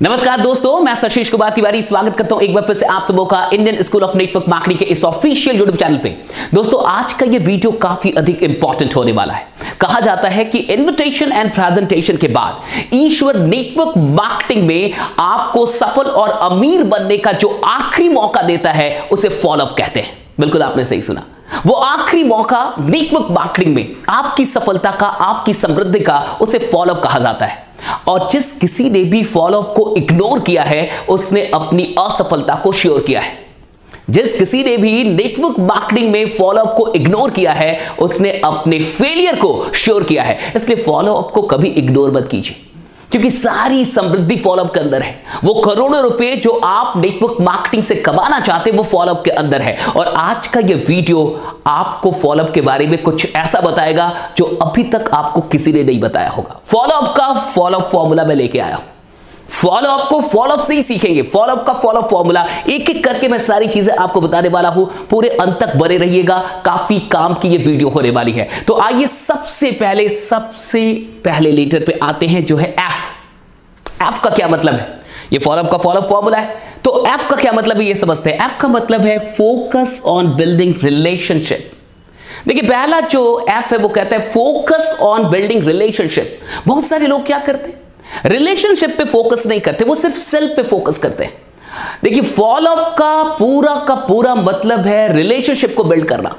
नमस्कार दोस्तों, मैं सशीष कुमार तिवारी स्वागत करता हूँ एक बार फिर से आप सबों का Indian school of network marketing के इस ऑफिशियल यूट्यूब चैनल पे। दोस्तों, आज का ये वीडियो काफ़ी अधिक इंपॉर्टेंट होने वाला है। कहा जाता है कि इनविटेशन एंड प्रेजेंटेशन के बाद ईश्वर नेटवर्क मार्केटिंग में आपको सफल और अमीर बनने का जो आखिरी मौका देता है, उसे फॉलोअप कहते हैं। बिल्कुल आपने सही सुना। वो आखिरी मौका नेटवर्क मार्केटिंग में आपकी सफलता का, आपकी समृद्धि का, उसे फॉलोअप कहा जाता है। और जिस किसी ने भी फॉलोअप को इग्नोर किया है, उसने अपनी असफलता को श्योर किया है। जिस किसी ने भी नेटवर्क मार्केटिंग में फॉलोअप को इग्नोर किया है, उसने अपने फेलियर को श्योर किया है। इसलिए फॉलोअप को कभी इग्नोर मत कीजिए। क्योंकि सारी समृद्धि फॉलोअप के अंदर है। वो करोड़ों रुपए जो आप नेटवर्क मार्केटिंग से कमाना चाहते हैं, वो फॉलोअप के अंदर है। और आज का ये वीडियो आपको फॉलोअप के बारे में कुछ ऐसा बताएगा जो अभी तक आपको किसी ने नहीं बताया होगा। फॉलोअप का फॉलोअप फॉर्मूला में लेके आया हूँ। फॉलोअप को फॉलोअप से ही सीखेंगे। फॉलोअप का फॉलोअप फॉर्मूला एक एक करके मैं सारी चीज़ें आपको बताने वाला हूँ। पूरे अंत तक बने रहिएगा। काफ़ी काम की ये वीडियो होने वाली है। तो आइए सबसे पहले सबसे पहले लेटर पे आते हैं जो है एफ़ एफ़ का क्या मतलब है? ये फॉलोअप का फॉलोअप फॉर्मूला है। तो एफ़ का क्या मतलब है ये समझते हैं। एफ़ का मतलब है फोकस ऑन बिल्डिंग रिलेशनशिप देखिए, पहला जो एफ़ है वो कहता है फोकस ऑन बिल्डिंग रिलेशनशिप बहुत सारे लोग क्या करते हैं? रिलेशनशिप पे फोकस नहीं करते, वो सिर्फ़ सेल्फ पे फोकस करते हैं। देखिए फॉलोअप का पूरा का पूरा मतलब है रिलेशनशिप को बिल्ड करना।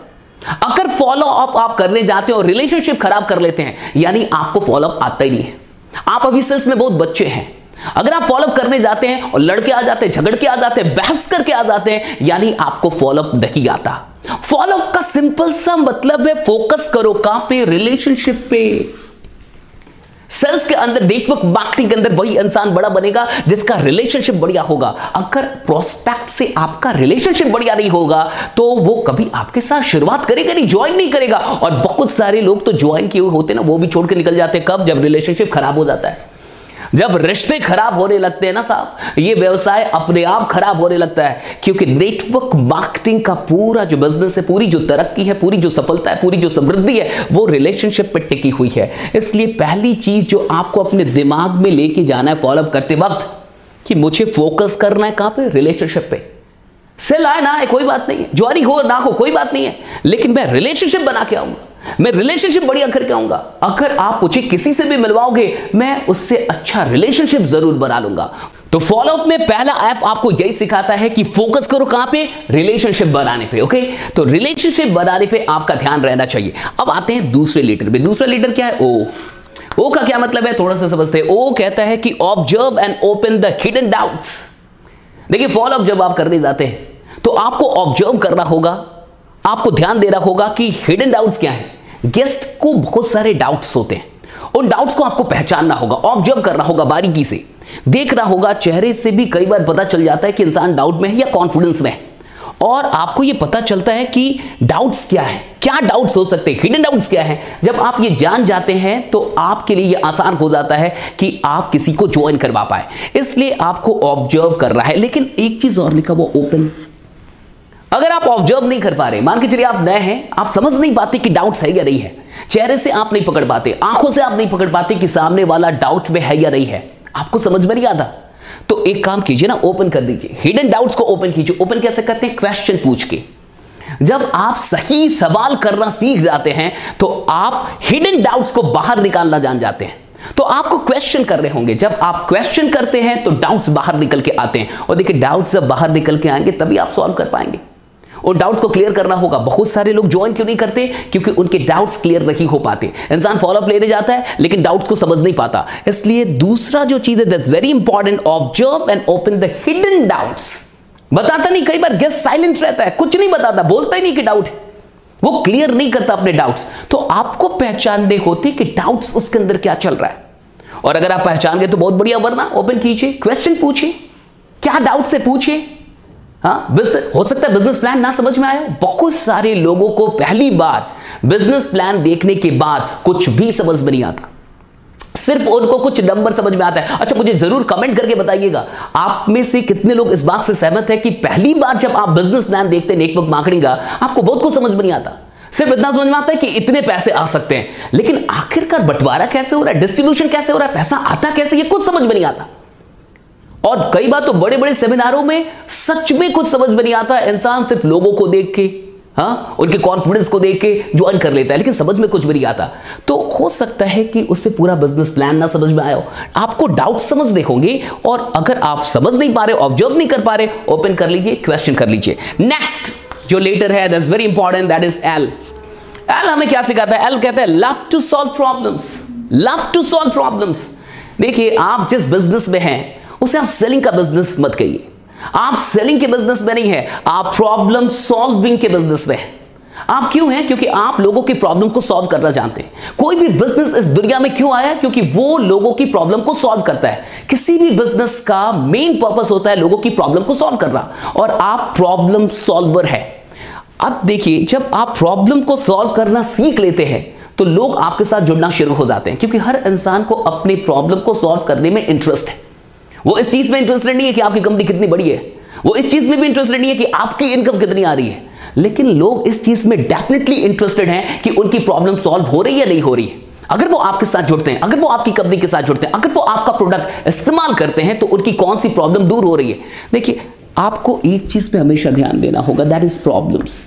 अगर फॉलो अप आप करने जाते हैं रिलेशनशिप खराब कर लेते हैं, यानी आपको फॉलोअप आता ही नहीं है। आप अभी सेल्स में बहुत बच्चे हैं। अगर आप फॉलोअप करने जाते हैं और लड़के आ जाते हैं झगड़ के आ जाते हैं, बहस करके आ जाते हैं, यानी आपको फॉलोअप नहीं आता। फॉलोअप का सिंपल सा मतलब है फोकस करो कहाँ पे रिलेशनशिप पे। सेल्स के अंदर नेटवर्क मार्केटिंग के अंदर वही इंसान बड़ा बनेगा, जिसका रिलेशनशिप बढ़िया होगा। अगर प्रोस्पेक्ट से आपका रिलेशनशिप बढ़िया नहीं होगा तो वो कभी आपके साथ शुरुआत करेगा नहीं ज्वाइन नहीं करेगा। और बहुत सारे लोग तो ज्वाइन किए होते ना, वो भी छोड़ के निकल जाते कब? जब रिलेशनशिप खराब हो जाता है। जब रिश्ते खराब होने लगते हैं ना साहब, ये व्यवसाय अपने आप खराब होने लगता है, क्योंकि नेटवर्क मार्केटिंग का पूरा जो बिज़नेस है, पूरी जो तरक्की है, पूरी जो सफलता है, पूरी जो समृद्धि है, वो रिलेशनशिप पर टिकी हुई है। इसलिए पहली चीज़ जो आपको अपने दिमाग में लेके जाना है फॉलोअप करते वक्त, कि मुझे फोकस करना है कहाँ पे? रिलेशनशिप पे। सेल आए ना आए, कोई बात नहीं है। ज्वारी हो, ना हो, कोई बात नहीं है। लेकिन मैं रिलेशनशिप बना के आऊँगा। मैं रिलेशनशिप बढ़िया करके आऊँगा। अगर आप मुझे किसी से भी मिलवाओगे, मैं उससे अच्छा रिलेशनशिप ज़रूर बना लूँगा। तो फॉलोअप में पहला ऐप आपको यही सिखाता है कि फोकस करो कहाँ पे? रिलेशनशिप बनाने पे ओके तो रिलेशनशिप बनाने पे आपका ध्यान रहना चाहिए। अब आते हैं दूसरे लीटर पे। दूसरा लीटर क्या है? ओ। ओ का क्या मतलब है? थोड़ा सा समझते हैं। ओ कहता है कि observe and open the hidden doubts देखिए फॉलोअप जब आप करने जाते हैं तो आपको ऑब्ज़र्व करना होगा। आपको ध्यान देना होगा कि हिडन डाउट्स क्या है। गेस्ट को बहुत सारे डाउट्स होते हैं। उन डाउट्स को आपको पहचानना होगा ऑब्ज़र्व करना होगा बारीकी से। देखना होगा, चेहरे से भी कई बार पता चल जाता है कि इंसान डाउट में है या कॉन्फिडेंस में है। और आपको यह पता चलता है कि डाउट्स क्या है। क्या डाउट्स हो सकते हैं? हिडन डाउट्स क्या है? जब आप ये जान जाते हैं तो आपके लिए यह आसान हो जाता है कि आप किसी को ज्वाइन करवा पाए। इसलिए आपको ऑब्ज़र्व कर रहा है। लेकिन एक चीज़ और लिखा वो ओपन अगर आप ऑब्ज़र्व नहीं कर पा रहे, मान के चलिए आप नए हैं, आप समझ नहीं पाते कि डाउट्स है या नहीं है। चेहरे से आप नहीं पकड़ पाते, आँखों से आप नहीं पकड़ पाते कि सामने वाला डाउट में है या नहीं है। आपको समझ में नहीं आता। तो एक काम कीजिए ना ओपन कर दीजिए। हिडन डाउट्स को ओपन कीजिए। ओपन कैसे करते हैं? क्वेश्चन पूछ के। जब आप सही सवाल करना सीख जाते हैं तो आप हिडन डाउट्स को बाहर निकालना जान जाते हैं। तो आपको क्वेश्चन कर रहे होंगे। जब आप क्वेश्चन करते हैं तो डाउट्स बाहर निकल के आते हैं। और देखिए डाउट्स जब बाहर निकल के आएँगे, तभी आप सॉल्व कर पाएँगे। और डाउट्स को क्लियर करना होगा। बहुत सारे लोग ज्वाइन क्यों नहीं करते? क्योंकि उनके डाउट्स क्लियर नहीं हो पाते। इंसान फॉलोअप लेने जाता है, लेकिन डाउट्स को समझ नहीं पाता। इसलिए दूसरा जो चीज़ है that's very important observe and open the hidden doubts बताता नहीं, कई बार गेस्ट साइलेंट रहता है, कुछ नहीं बताता, बोलता ही नहीं कि डाउट वो क्लियर नहीं करता अपने डाउट्स तो आपको पहचानने होते कि डाउट्स उसके अंदर क्या चल रहा है। और अगर आप पहचान गए तो बहुत बढ़िया, वरना ओपन कीजिए क्वेश्चन पूछिए। क्या डाउट से पूछिए। हाँ हो सकता है बिज़नेस प्लान ना समझ में आया बहुत सारे लोगों को पहली बार बिज़नेस प्लान देखने के बाद कुछ भी समझ में नहीं आता। सिर्फ़ उनको कुछ नंबर समझ में आता है। अच्छा मुझे ज़रूर कमेंट करके बताइएगा। आप में से कितने लोग इस बात से सहमत है कि पहली बार जब आप बिज़नेस प्लान देखते हैं नेटवर्क मार्केटिंग का, आपको बहुत कुछ समझ में नहीं आता। सिर्फ़ इतना समझ में आता है कि इतने पैसे आ सकते हैं। लेकिन आखिरकार बंटवारा कैसे हो रहा है? डिस्ट्रीब्यूशन कैसे हो रहा है? पैसा आता कैसे? ये कुछ समझ में नहीं आता। और कई बार तो बड़े बड़े सेमिनारों में सच में कुछ समझ में नहीं आता, इंसान सिर्फ़ लोगों को देख के हाँ उनके कॉन्फिडेंस को देख के ज्वाइन कर लेता है, लेकिन समझ में कुछ भी नहीं आता। तो हो सकता है कि उससे पूरा बिज़नेस प्लान ना समझ में आया हो। आपको डाउट समझ देखोगे और अगर आप समझ नहीं पा रहे ऑब्ज़र्व नहीं कर पा रहे ओपन कर लीजिए क्वेश्चन कर लीजिए। नेक्स्ट जो लेटर है that very important that is L L हमें क्या सिखाता है? एल कहता है love to solve problems love to solve problems देखिए, आप जिस बिज़नेस में हैं उसे आप सेलिंग का बिज़नेस मत कहिए। आप सेलिंग के बिज़नेस में नहीं है, आप प्रॉब्लम सॉल्विंग के बिज़नेस में है। आप क्यों हैं? क्योंकि आप लोगों की प्रॉब्लम को सॉल्व करना जानते हैं। कोई भी बिज़नेस इस दुनिया में क्यों आया? क्योंकि वो लोगों की प्रॉब्लम को सॉल्व करता है। किसी भी बिज़नेस का मेन पर्पस होता है लोगों की प्रॉब्लम को सॉल्व करना। और आप प्रॉब्लम सॉल्वर है। अब देखिए, जब आप प्रॉब्लम को सॉल्व करना सीख लेते हैं तो लोग आपके साथ जुड़ना शुरू हो जाते हैं। क्योंकि हर इंसान को अपनी प्रॉब्लम को सॉल्व करने में इंटरेस्ट है। वो इस चीज़ में इंटरेस्टेड नहीं है कि आपकी कंपनी कितनी बड़ी है। वो इस चीज़ में भी इंटरेस्टेड नहीं है कि आपकी इनकम कितनी आ रही है। लेकिन लोग इस चीज़ में डेफिनेटली इंटरेस्टेड हैं कि उनकी प्रॉब्लम सॉल्व हो रही है या नहीं हो रही है। अगर वो आपके साथ जुड़ते हैं, अगर वो आपकी कंपनी के साथ जुड़ते हैं, अगर वो आपका प्रोडक्ट इस्तेमाल करते हैं तो उनकी कौन सी प्रॉब्लम दूर हो रही है? देखिए, आपको एक चीज़ पे हमेशा ध्यान देना होगा दैट इज़ प्रॉब्लम्स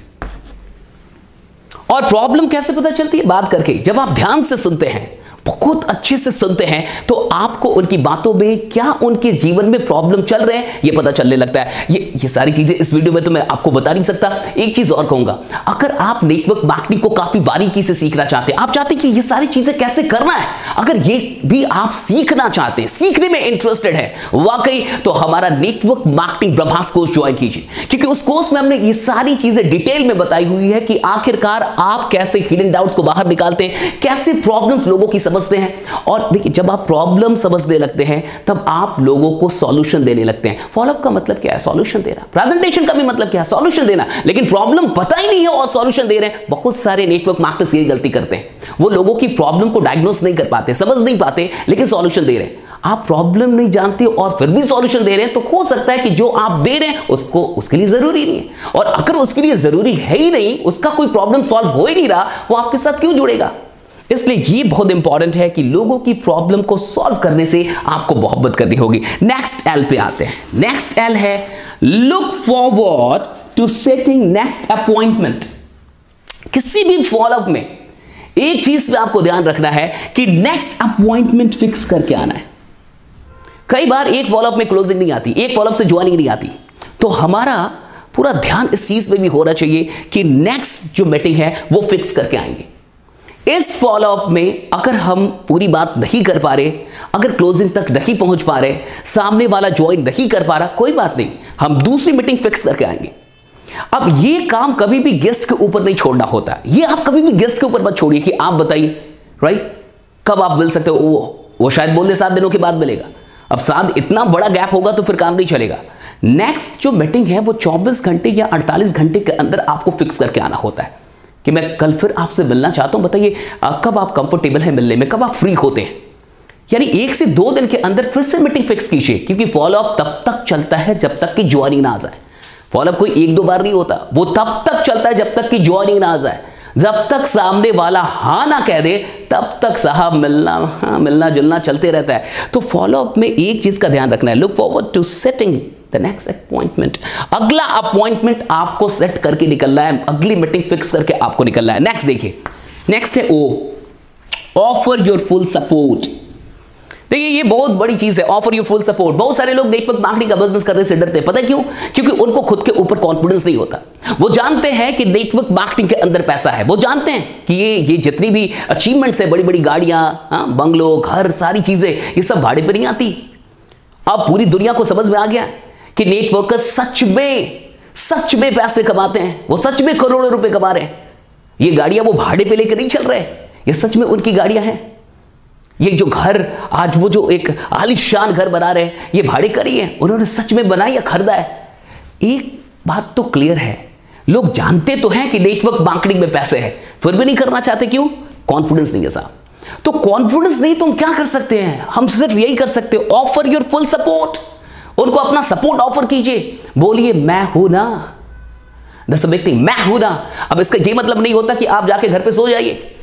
और प्रॉब्लम कैसे पता चलती है? बात करके, जब आप ध्यान से सुनते हैं बहुत अच्छे से सुनते हैं तो आपको उनकी बातों में क्या उनके जीवन में प्रॉब्लम चल रहे हैं, ये पता चलने लगता है। ये ये सारी चीज़ें इस वीडियो में तो मैं आपको बता नहीं सकता। एक चीज़ और कहूँगा, अगर आप नेटवर्क मार्केटिंग को काफ़ी बारीकी से सीखना चाहते हैं, आप चाहते कि ये सारी चीज़ें कैसे करना है? अगर ये भी आप सीखना चाहते हैं, सीखने में इंटरेस्टेड है, वाकई तो हमारा network marketing Brahmas course join कीजिए। क्योंकि उस कोर्स में हमने ये सारी चीज़ें डिटेल में बताई हुई है कि आखिरकार आप कैसे हिडन डाउट्स को बाहर निकालते हैं, कैसे प्रॉब्लम्स लोगों की समझते हैं। और देखिए, जब आप प्रॉब्लम समझने लगते हैं, तब आप लोगों को सॉल्यूशन देने लगते हैं। फॉलोअप का मतलब क्या है? सॉल्यूशन देना। प्रेजेंटेशन का भी मतलब क्या है? सॉल्यूशन देना। लेकिन प्रॉब्लम पता ही नहीं है और सॉल्यूशन दे रहे हैं। बहुत सारे नेटवर्क मार्केटर्स ये गलती करते हैं। वो लोगों की प्रॉब्लम को डायग्नोस नहीं कर पाते, समझ नहीं पाते, लेकिन सॉल्यूशन दे रहे हैं। आप प्रॉब्लम नहीं जानते और फिर भी सॉल्यूशन दे रहे हैं तो हो सकता है कि जो आप दे रहे हैं, उसको, उसके लिए ज़रूरी नहीं है। और अगर उसके लिए ज़रूरी है ही नहीं, उसका कोई प्रॉब्लम सॉल्व हो ही नहीं रहा, वो आपके साथ क्यों जुड़ेगा? इसलिए ये बहुत इंपॉर्टेंट है कि लोगों की प्रॉब्लम को सॉल्व करने से आपको मोहब्बत करनी होगी। नेक्स्ट एल पे आते हैं। नेक्स्ट एल है look forward to setting next appointment किसी भी फॉलोअप में एक चीज़ पे आपको ध्यान रखना है कि नेक्स्ट अपॉइंटमेंट फिक्स करके आना है। कई बार एक फॉलोअप में क्लोजिंग नहीं आती, एक फॉलोअप से ज्वाइनिंग नहीं आती। तो हमारा पूरा ध्यान इस चीज़ में भी होना चाहिए कि नेक्स्ट जो मीटिंग है, वो फिक्स करके आएँगे। इस फॉलोअप में अगर हम पूरी बात नहीं कर पा रहे, अगर क्लोजिंग तक नहीं पहुँच पा रहे, सामने वाला ज्वाइन नहीं कर पा रहा, कोई बात नहीं, हम दूसरी मीटिंग फिक्स करके आएँगे। अब ये काम कभी भी गेस्ट के ऊपर नहीं छोड़ना होता। ये आप कभी भी गेस्ट के ऊपर मत छोड़िए कि आप बताइए राइट कब आप मिल सकते हो? वो वो शायद बोल बोलने सात दिनों के बाद मिलेगा। अब सात, इतना बड़ा गैप होगा तो फिर काम नहीं चलेगा। नेक्स्ट जो मीटिंग है, वो 24 घंटे या 48 घंटे के अंदर आपको फिक्स करके आना होता है। कि मैं कल फिर आपसे मिलना चाहता हूँ। बताइए कब आप कंफर्टेबल हैं मिलने में? कब आप फ्री होते हैं? यानी एक से दो दिन के अंदर फिर से मीटिंग फिक्स कीजिए, क्योंकि फॉलोअप तब तक चलता है जब तक कि ज्वाइनिंग ना आ जाए। फॉलोअप कोई एक दो बार नहीं होता, वो तब तक चलता है जब तक कि ज्वाइनिंग ना आ जाए। जब तक सामने वाला हाँ ना कह दे, तब तक साहब मिलना हाँ मिलना जुलना चलते रहता है। तो फॉलोअप में एक चीज़ का ध्यान रखना है। Look forward to setting the next appointment अगला अपॉइंटमेंट आपको सेट करके निकलना है। अगली मीटिंग फिक्स करके आपको निकलना है। नेक्स्ट देखिए। नेक्स्ट है O offer your full support देखिए ये बहुत बड़ी चीज़ है ऑफ़र यू फुल सपोर्ट बहुत सारे लोग नेटवर्क मार्केटिंग का बिज़नेस करने से डरते हैं पता है क्यों? क्योंकि उनको खुद के ऊपर कॉन्फिडेंस नहीं होता। वो जानते हैं कि नेटवर्क मार्केटिंग के अंदर पैसा है। वो जानते हैं कि ये ये जितनी भी अचीवमेंट्स है बड़ी बड़ी गाड़ियाँ हाँ, बंगलो घर सारी चीज़ें ये सब भाड़े पर नहीं आती। अब पूरी दुनिया को समझ में आ गया कि नेटवर्कर सच में सच में पैसे कमाते हैं। वो सच में करोड़ों रुपए कमा रहे हैं। ये गाड़ियाँ वो भाड़े पे लेकर नहीं चल रहे। ये सच में उनकी गाड़ियाँ हैं। ये जो घर, आज वो जो एक आलिशान घर बना रहे हैं, ये भाड़े का ही। उन्होंने सच में बनाया या खरीदा है। एक बात तो क्लियर है। लोग जानते तो हैं कि नेटवर्क मार्केटिंग में पैसे हैं। फिर भी नहीं करना चाहते क्यों? कॉन्फिडेंस नहीं है साहब। तो कॉन्फिडेंस नहीं तो हम क्या कर सकते हैं? हम सिर्फ़ यही कर सकते हो। ऑफ़र योर फुल सपोर्ट उनको अपना सपोर्ट ऑफ़र कीजिए। बोलिए, मैं हूँ ना। दस थिंग मैं हूँ ना। अब इसका ये मतलब नहीं होता कि आप जाके घर पे सो जाइए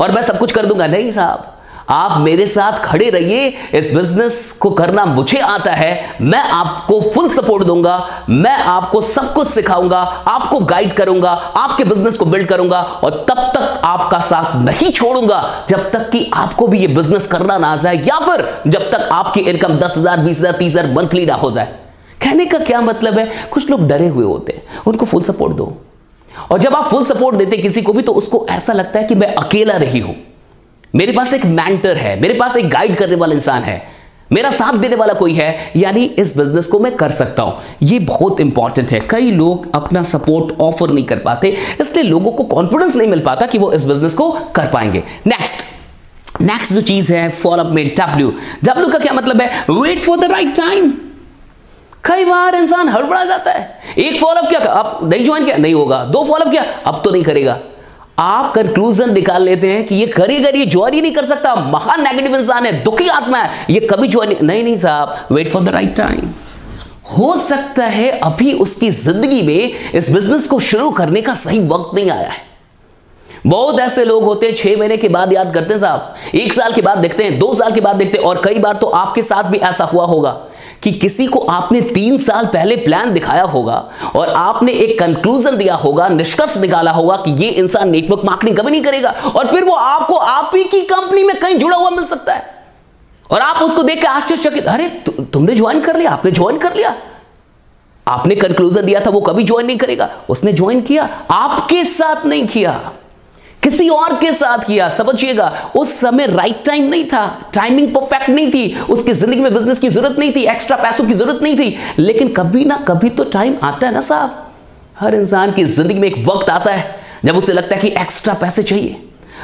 और मैं सब कुछ कर दूँगा। नहीं साहब। आप मेरे साथ खड़े रहिए। इस बिज़नेस को करना मुझे आता है। मैं आपको फुल सपोर्ट दूँगा। मैं आपको सब कुछ सिखाऊँगा। आपको गाइड करूँगा। आपके बिज़नेस को बिल्ड करूँगा। और तब तक आपका साथ नहीं छोड़ूँगा। जब तक कि आपको भी ये बिज़नेस करना ना आ जाए। या फिर जब तक आपकी इनकम दस हज़ार, बीस हज़ार, तीस हज़ार मंथली ना हो जाए। कहने का क्या मतलब है? कुछ लोग डरे हुए होते हैं। उनको फुल सपोर्ट दो। और जब आप फुल सपोर्ट देते किसी को भी तो उसको ऐसा लगता है कि मैं अकेला रही हूँ। मेरे पास एक मेंटर है, मेरे पास एक गाइड करने वाला इंसान है। मेरा साथ देने वाला कोई है, यानी इस बिज़नेस को मैं कर सकता हूँ। ये बहुत इंपॉर्टेंट है। कई लोग अपना सपोर्ट ऑफ़र नहीं कर पाते, इसलिए लोगों को कॉन्फिडेंस नहीं मिल पाता कि वो इस बिज़नेस को कर पाएँगे। नेक्स्ट नेक्स्ट जो चीज़ है फॉलोअप में डब्ल्यू डब्ल्यू का क्या मतलब है? Wait for the right time कई बार इंसान हड़बड़ा जाता है। एक फॉलोअप क्या, अब नहीं ज्वाइन किया, नहीं होगा। दो फॉलोअप किया, अब तो नहीं करेगा। आप कंक्लूजन निकाल लेते हैं कि ये करेगा ये ज्वाइन ही नहीं कर सकता। महान नेगेटिव इंसान है, दुखी आत्मा है। ये कभी ज्वाइन नहीं नहीं साहब wait for the right time हो सकता है अभी उसकी ज़िंदगी में इस बिज़नेस को शुरू करने का सही वक्त नहीं आया है। बहुत ऐसे लोग होते हैं, छह महीने के बाद याद करते हैं साहब। एक साल के बाद देखते हैं, दो साल के बाद देखते हैं, और कई बार तो आपके साथ भी ऐसा हुआ होगा। कि किसी को आपने तीन साल पहले प्लान दिखाया होगा और आपने एक कंक्लूजन दिया होगा निष्कर्ष निकाला होगा कि ये इंसान नेटवर्क मार्केटिंग कभी नहीं करेगा और फिर वो आपको आप ही की कंपनी में कहीं जुड़ा हुआ मिल सकता है। और आप उसको देख के आश्चर्यचकित अरे तु, तुमने ज्वाइन कर लिया आपने ज्वाइन कर लिया। आपने कंक्लूजन दिया था वो कभी ज्वाइन नहीं करेगा। उसने ज्वाइन किया आपके साथ नहीं किया। किसी और के साथ किया, समझिएगा। उस समय राइट टाइम नहीं था। टाइमिंग परफेक्ट नहीं थी। उसकी ज़िंदगी में बिज़नेस की ज़रूरत नहीं थी। एक्स्ट्रा पैसों की ज़रूरत नहीं थी। लेकिन कभी ना कभी तो टाइम आता है ना साहब। हर इंसान की ज़िंदगी में एक वक्त आता है, जब उसे लगता है कि एक्स्ट्रा पैसे चाहिए।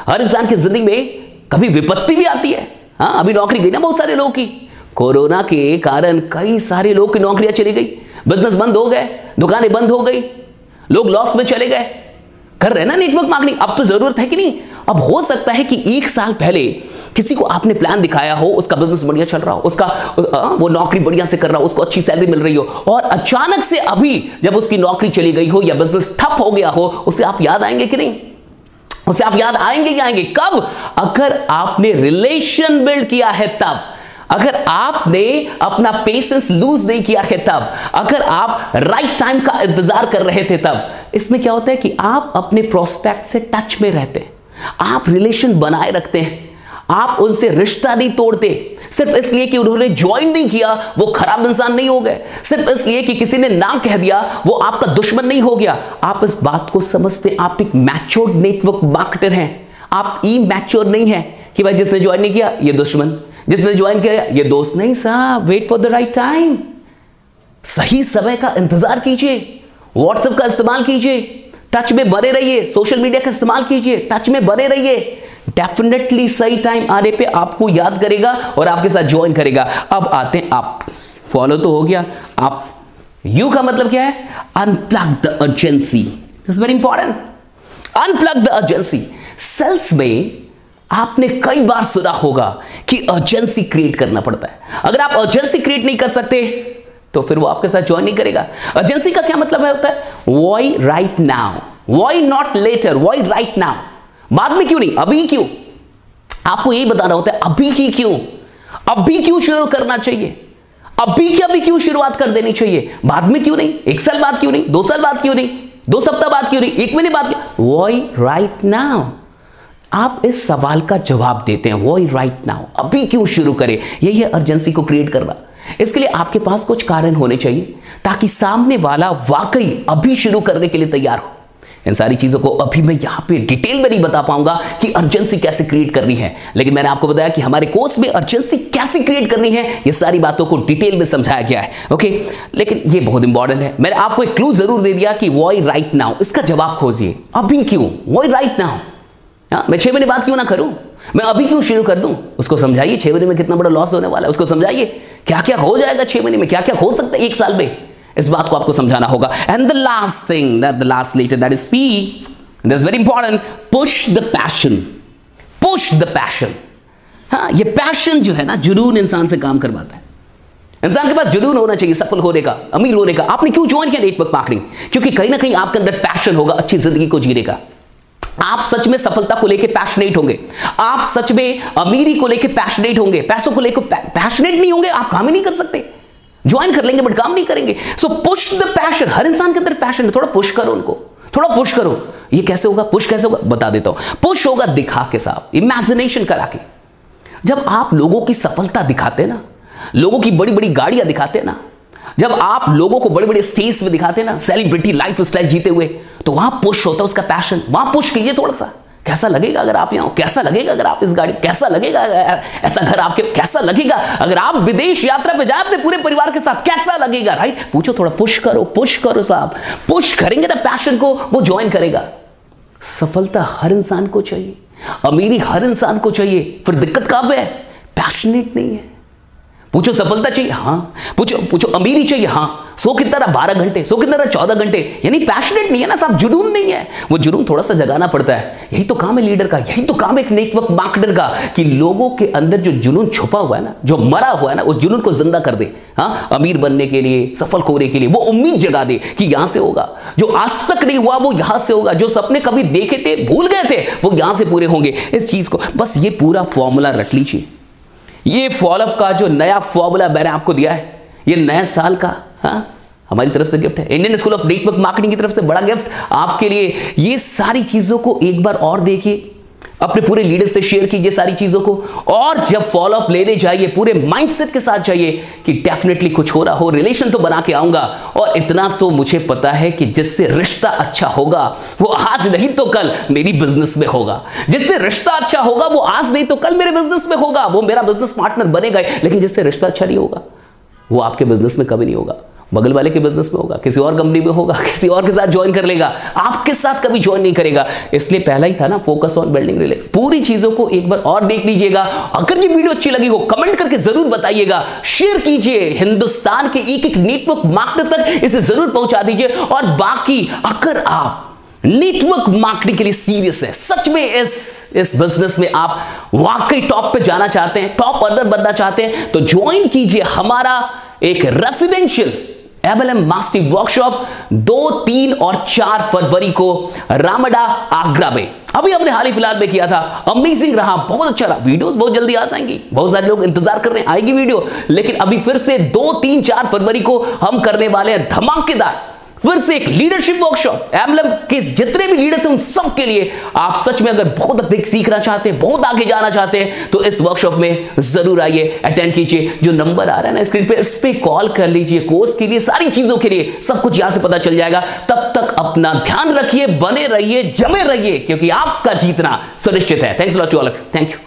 हर इंसान की ज़िंदगी में कभी विपत्ति भी आती है। हाँ अभी नौकरी गई ना बहुत सारे लोगों की। कोरोना के कारण कई सारे लोग की नौकरियाँ चली गई। बिज़नेस बंद हो गए, दुकानें बंद हो गई। लोग लॉस में चले गए। कर रहे ना नेटवर्क मार्केटिंग अब तो ज़रूरत है कि नहीं? अब हो सकता है कि एक साल पहले किसी को आपने प्लान दिखाया हो, उसका बिज़नेस बढ़िया चल रहा हो, उसका वो नौकरी बढ़िया से कर रहा हो, उसको अच्छी सैलरी मिल रही हो, और अचानक से अभी जब उसकी नौकरी चली गई हो या बिज़नेस ठप हो गया हो, उसे आप याद आएँगे कि नहीं? उसे आप याद आएँगे कि आएँगे? कब? अगर आपने रिलेशन बिल्ड किया है तब। अगर आपने अपना पेशेंस लूज नहीं किया है तब, अगर आप राइट टाइम का इंतज़ार कर रहे थे तब, इसमें क्या होता है कि आप अपने प्रोस्पेक्ट से टच में रहते हैं। आप रिलेशन बनाए रखते हैं। आप उनसे रिश्ता नहीं तोड़ते। सिर्फ़ इसलिए कि उन्होंने ज्वाइन नहीं किया, वो खराब इंसान नहीं हो गए। सिर्फ़ इसलिए कि किसी ने ना कह दिया, वो आपका दुश्मन नहीं हो गया। आप इस बात को समझते आप एक मैच्योर्ड नेटवर्क मार्केटर हैं। आप ई मैच्योर नहीं है कि भाई जिसने ज्वाइन नहीं किया, ये दुश्मन। जिसने ज्वाइन किया, ये दोस्त नहीं, साहब wait for the right time सही समय का इंतज़ार कीजिए व्हाट्सएप का इस्तेमाल कीजिए टच में बने रहिए सोशल मीडिया का इस्तेमाल कीजिए टच में बने रहिए. डेफिनेटली सही टाइम आने पे आपको याद करेगा और आपके साथ ज्वाइन करेगा. अब आते हैं आप. फॉलो तो हो गया. आप यू का मतलब क्या है? Unplug the urgency very important unplug the urgency sales में आपने कई बार सुना होगा कि अर्जेंसी क्रिएट करना पड़ता है। अगर आप अर्जेंसी क्रिएट नहीं कर सकते तो फिर वो आपके साथ ज्वाइन नहीं करेगा। अर्जेंसी का क्या मतलब है होता है? Why right now why not later why right now बाद में क्यों नहीं? अभी क्यों? आपको यही बताना होता है, अभी ही क्यों? अभी क्यों शुरू करना चाहिए? अभी क्या भी क्यों शुरुआत कर देनी चाहिए? बाद में क्यों नहीं? एक साल बाद क्यों नहीं? दो साल बाद क्यों नहीं? दो सप्ताह बाद क्यों नहीं? एक महीने बाद क्यों? वाई राइट नाउ आप इस सवाल का जवाब देते हैं, वाई राइट नाउ, अभी क्यों शुरू करें? यही है अर्जेंसी को क्रिएट करना। इसके लिए आपके पास कुछ कारण होने चाहिए, ताकि सामने वाला वाकई अभी शुरू करने के लिए तैयार हो। इन सारी चीज़ों को अभी मैं यहाँ पे डिटेल में नहीं बता पाऊँगा कि अर्जेंसी कैसे क्रिएट करनी है, लेकिन मैंने आपको बताया कि हमारे कोर्स में अर्जेंसी कैसे क्रिएट करनी है, ये सारी बातों को डिटेल में समझाया गया है, ओके? लेकिन ये बहुत इंपॉर्टेंट है। मैंने आपको एक क्लू ज़रूर दे दिया कि वाई राइट नाउ, इसका जवाब खोजिए। अभी क्यों? Why right now. मैं छह महीने बाद क्यों ना करूँ? मैं अभी क्यों शुरू कर दूँ? उसको समझाइए, छह महीने में कितना बड़ा लॉस होने वाला है। उसको समझाइए क्या क्या हो जाएगा छह महीने में? क्या क्या हो सकता है एक साल में? इस बात को आपको समझाना होगा। And the last thing that the last letter that is P that is very important push the passion push the passion हाँ ये पैशन जो है ना, जुनून इंसान से काम करवाता है। इंसान के पास जुनून होना चाहिए, सफल होने का, अमीर होने का। आपने क्यों ज्वाइन किया नेटवर्क मार्केटिंग क्योंकि कहीं ना कहीं आपके अंदर पैशन होगा, अच्छी ज़िंदगी को जीने का। आप सच में सफलता को लेकर पैशनेट होंगे। आप सच में अमीरी को लेकर पैशनेट होंगे। पैसों को लेकर पैशनेट नहीं होंगे, आप काम ही नहीं कर सकते। ज्वाइन कर लेंगे बट काम नहीं करेंगे। सो पुश द पैशन हर इंसान के अंदर पैशन है। थोड़ा पुश करो उनको। थोड़ा पुश करो। ये कैसे होगा? पुश कैसे होगा? बता देता हूँ। पुश होगा दिखा के साथ इमेजिनेशन करा के। जब आप लोगों की सफलता दिखाते ना, लोगों की बड़ी बड़ी गाड़ियाँ दिखाते ना, जब आप लोगों को बड़े बड़े स्टेज में दिखाते ना सेलिब्रिटी लाइफ स्टाइल जीते हुए तो वहाँ पुश होता है उसका पैशन वहाँ पुश कीजिए थोड़ा सा कैसा लगेगा अगर आप यहाँ कैसा लगेगा अगर आप इस गाड़ी कैसा लगेगा ऐसा घर आपके कैसा लगेगा? अगर आप विदेश यात्रा पे जाए अपने पूरे परिवार के साथ, कैसा लगेगा? राइट पूछो थोड़ा पुश करो पुश करो साहब। पुश करेंगे ना पैशन को, वो ज्वाइन करेगा। सफलता हर इंसान को चाहिए। अमीरी हर इंसान को चाहिए। फिर दिक्कत कहाँ पे है? पैशनेट नहीं है। पूछो सफलता चाहिए? हाँ। पूछो पूछो, अमीरी चाहिए? हाँ। सो कितना रहा बारह घंटे, सो कितना रहा चौदह घंटे? यानी पैशनेट नहीं है ना, साहब, जुनून नहीं है। वो जुनून थोड़ा सा जगाना पड़ता है। यही तो काम है लीडर का, यही तो काम है एक नेटवर्क मार्केटर का, कि लोगों के अंदर जो जुनून छुपा हुआ है ना, जो मरा हुआ है ना, उस जुनून को ज़िंदा कर दे। हाँ अमीर बनने के लिए, सफल होने के लिए, वो उम्मीद जगा दे कि यहाँ से होगा। जो आज तक नहीं हुआ, वो यहाँ से होगा। जो सपने कभी देखे थे, भूल गए थे, वो यहाँ से पूरे होंगे। इस चीज़ को, बस ये पूरा फॉर्मूला रट लीजिए। ये फॉलोअप का जो नया फॉर्मूला मैंने आपको दिया है ये नए साल का हाँ हमारी तरफ़ से गिफ्ट है। Indian school of network marketing की तरफ़ से बड़ा गिफ्ट आपके लिए ये सारी चीज़ों को एक बार और देखिए। अपने पूरे लीडर से शेयर कीजिए सारी चीज़ों को। और जब फॉलो अप लेने जाइए, पूरे माइंडसेट के साथ जाइए कि डेफिनेटली कुछ हो रहा हो रिलेशन तो बना के आऊँगा। और इतना तो मुझे पता है कि जिससे रिश्ता अच्छा होगा, वो आज नहीं तो कल मेरी बिज़नेस में होगा। जिससे रिश्ता अच्छा होगा, वो आज नहीं तो कल मेरे बिज़नेस में होगा। वो मेरा बिज़नेस पार्टनर बनेगा लेकिन जिससे रिश्ता अच्छा नहीं होगा वो आपके बिज़नेस में कभी नहीं होगा। बगल वाले के बिज़नेस में होगा, किसी और कंपनी में होगा, किसी और के साथ ज्वाइन कर लेगा। आपके साथ कभी ज्वाइन नहीं करेगा। इसलिए पहला ही था ना फोकस ऑन बिल्डिंग रिले पूरी चीज़ों को एक बार और देख लीजिएगा। अगर ये वीडियो अच्छी लगी हो कमेंट करके ज़रूर बताइएगा। शेयर कीजिए। हिंदुस्तान के एक एक नेटवर्क मार्केट तक इसे ज़रूर पहुँचा दीजिए। और बाकी, अगर आप नेटवर्क मार्केटिंग के लिए सीरियस है। सच में इस इस बिज़नेस में आप वाकई टॉप पे जाना चाहते हैं टॉप अर्दर बनना चाहते हैं तो ज्वाइन कीजिए हमारा एक रेसिडेंशियल एम मास्टी वर्कशॉप दो, तीन और चार फरवरी को रामडा, आगरा में। अभी हमने हाल ही फ़िलहाल में किया था। अमेजिंग रहा। बहुत अच्छा रहा। वीडियोस बहुत जल्दी आ जाएँगी। बहुत सारे लोग इंतज़ार कर रहे हैं। आएगी वीडियो लेकिन अभी फिर से दो, तीन, चार फरवरी को हम करने वाले हैं धमाकेदार। फिर से एक लीडरशिप वर्कशॉप एमलम के जितने भी लीडर्स हैं, उन सब के लिए आप सच में अगर बहुत अधिक सीखना चाहते हैं, बहुत आगे जाना चाहते हैं तो इस वर्कशॉप में ज़रूर आइए अटेंड कीजिए। जो नंबर आ रहा है ना स्क्रीन पे, इस पर कॉल कर लीजिए कोर्स के लिए, सारी चीज़ों के लिए। सब कुछ यहाँ से पता चल जाएगा। तब तक अपना ध्यान रखिए, बने रहिए, जमे रहिए, क्योंकि आपका जीतना सुनिश्चित है। Thanks lot to all thank you